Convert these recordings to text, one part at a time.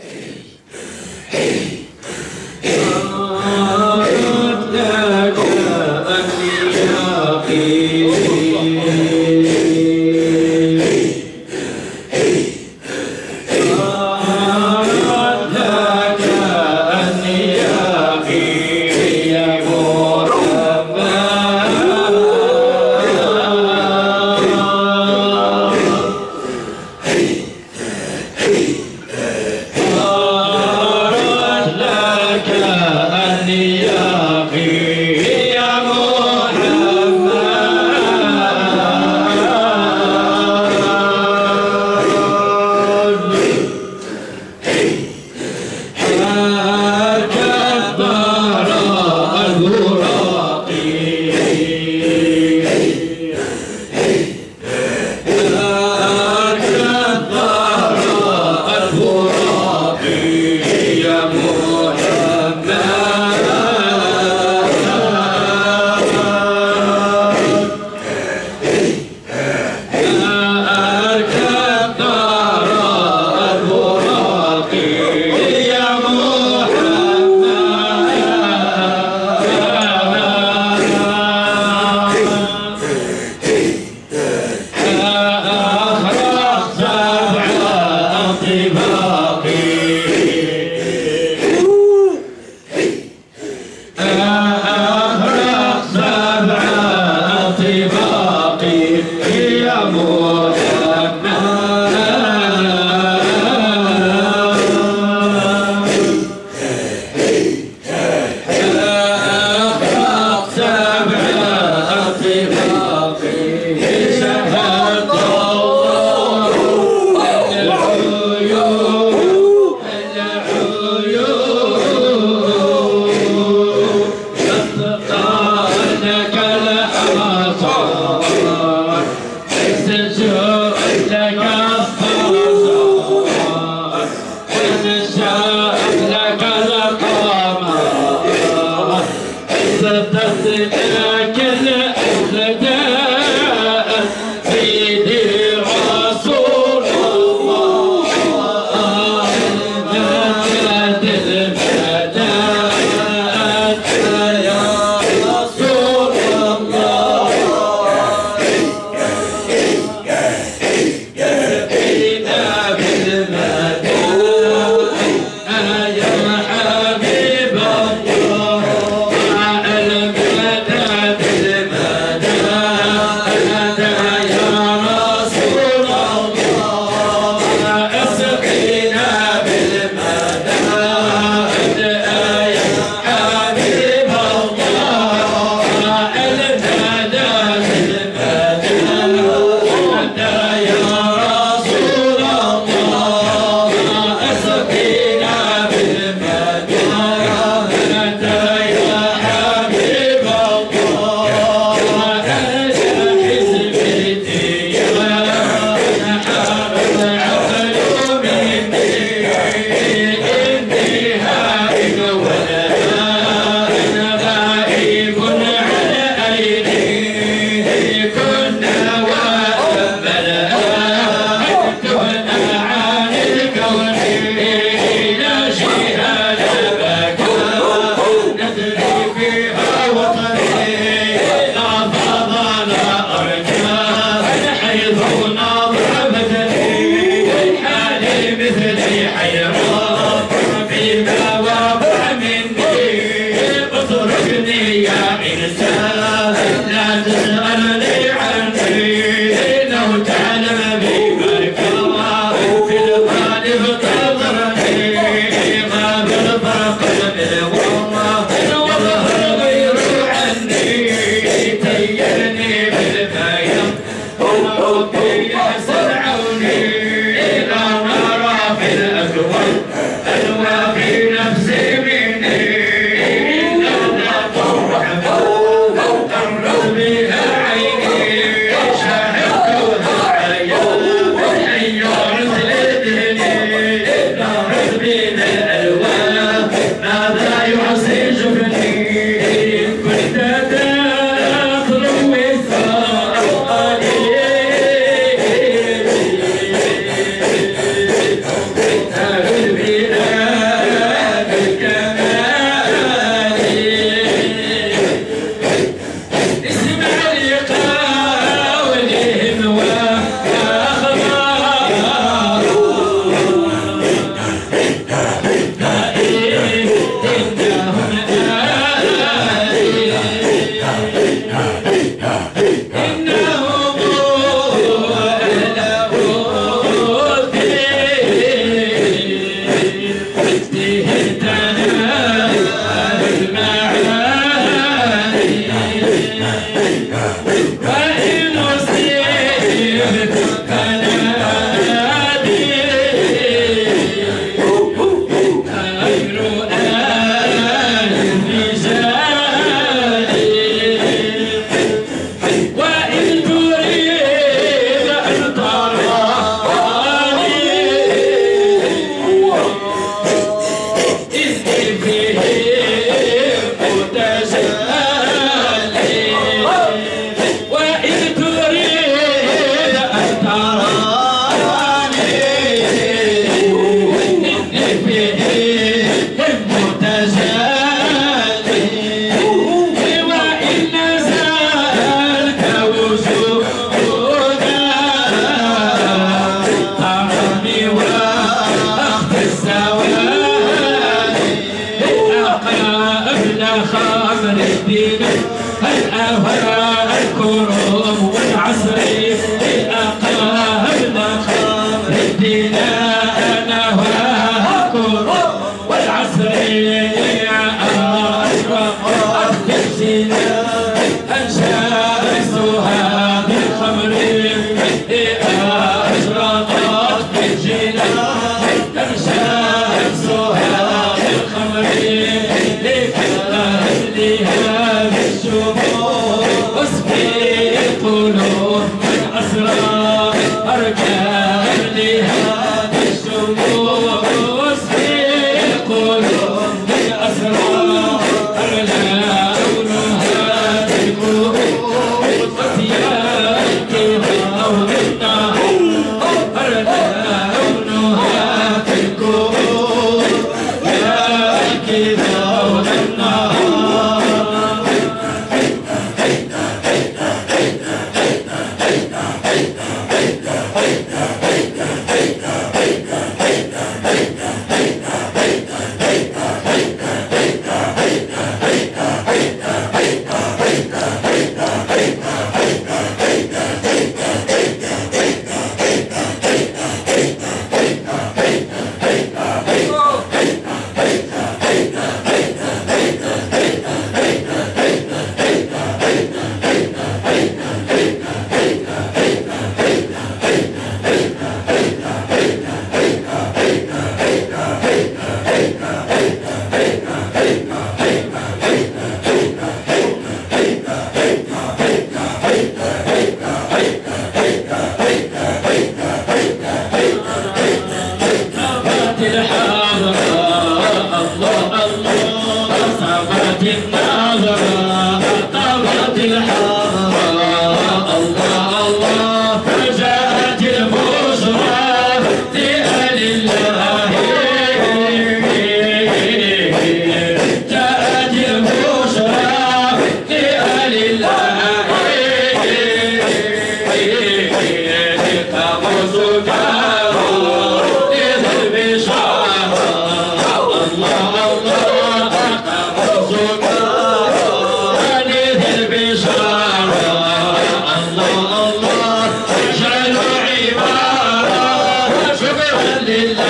Hey! Hey! Yeah. grande la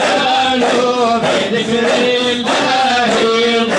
ملوك ذكر الله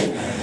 Amen.